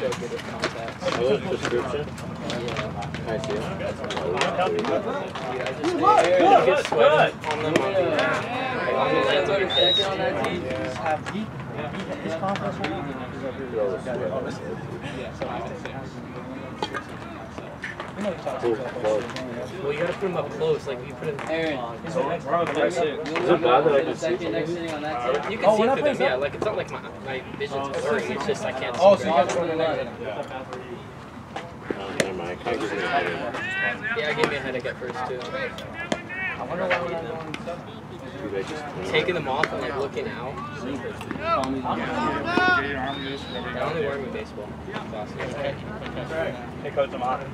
go get his contacts. Oh, prescription? Yeah. I see. Dude, I just stay there and get sweating on them on the, on the lens of your face. on that tee. Just have he, he, his conference room. You know he talks Cool. Himself Well, like Well, you gotta put them up close, like you put him. Aaron, He's an expert. Is it bad that I can see second next something? on that team. You can Oh, see we're through them, playing yeah. Like it's not like my my vision's oh, blurry. It's just I can't oh, see. Oh, so you got well. one negative. Oh, never mind. Can't give me a headache. Yeah, it gave me a headache at first too. I wonder why we're not going. Maybe I just- Taking them off and like looking out. I only wear them in baseball. It's awesome. Hey, Coach, I'm on. You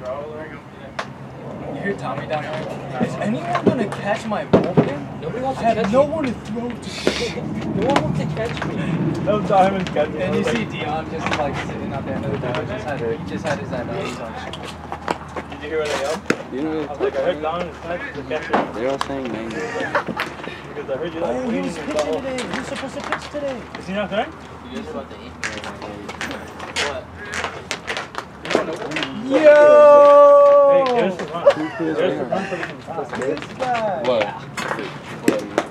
hear Tommy down there? Is anyone gonna catch my bullpen? Nobody wants I to have catch no me. one to throw to. No one wants to catch me. No Diamond catch me. And you see Dion just like sitting out there in the door, just had, he just had his uh, nose on. Did you hear what I yelled? You know, I was like, I heard Don is next to the they're all saying mango. because I heard you like Oh, he was pitching today. He was supposed to pitch today. Is he not there? Hey, give Yo! Us the run. Give us the run so we can pass. This guy. What?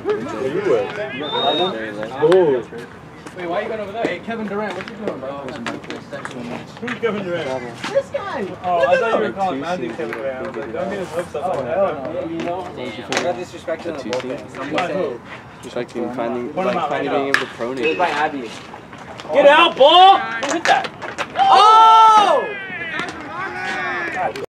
You with? Oh, Wait, why are you going over there? Hey, Kevin Durant, what you doing, bro? Who's Kevin Durant? This guy. Oh, I thought you were Like calling two Matthew seasons Kevin Durant. I was like, don't get his hopes up Oh, like hell that. no. You know, I got disrespected in the Two bullpen. seasons? Somebody By said? Just like finding, Put 'em like out finally being able to it was pronate. by Abby. Get out, ball! Who hit that?